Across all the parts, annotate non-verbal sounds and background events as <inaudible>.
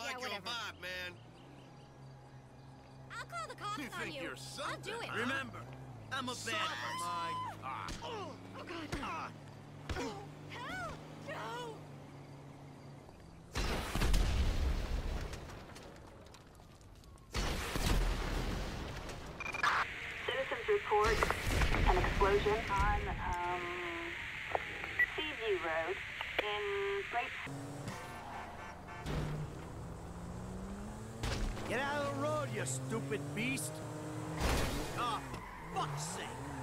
I don't like Yeah, your vibe, man. I'll call the cops You on think you. you're I'll do something, it. huh? Remember, I'm a Son bad of my... Ah. Oh God. Help! No! Citizens report an explosion on um, Seaview Road in Great. Stupid beast! Oh, fuck's sake!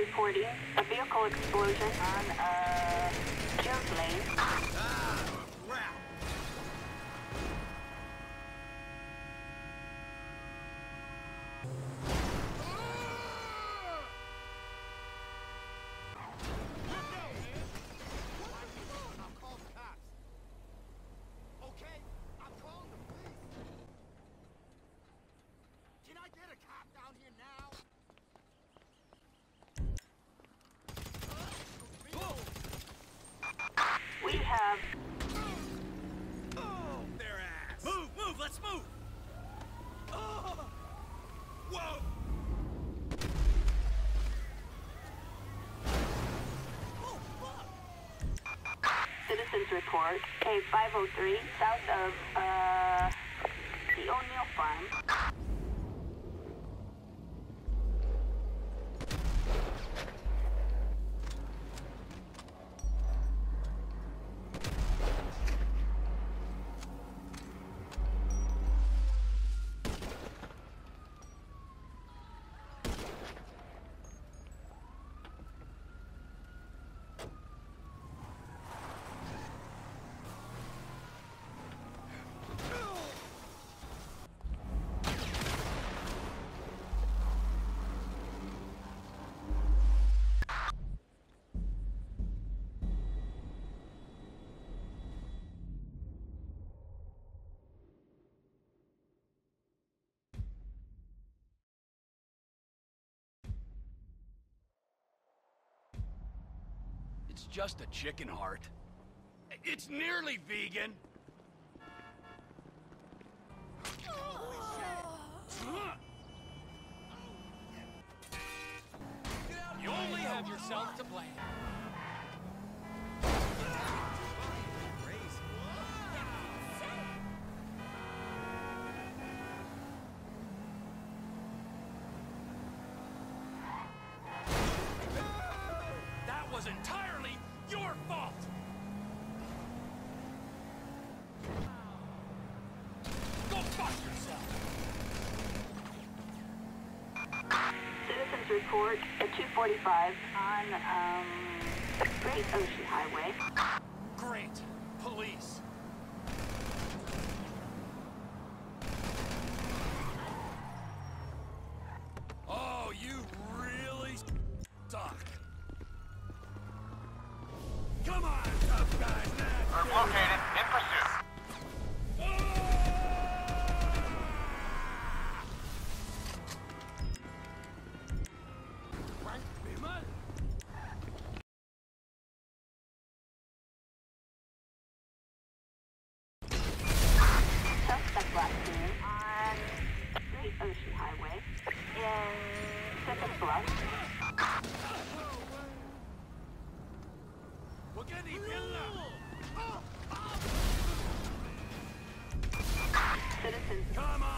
Reporting a vehicle explosion on uh, Jones Lane. <gasps> <gasps> Ah, crap! I'll call the cops. Okay? I'm calling the police. Can I get a cop down here now? We have Oh, their ass! Move, move, let's move! Oh! Whoa! Oh, citizens report a 503 south of uh, the O'Neill Farm. It's just a chicken heart. It's nearly vegan. You only have yourself to blame. Report at 245 on um, Great Ocean Highway. Great. Police. Citizens Come on!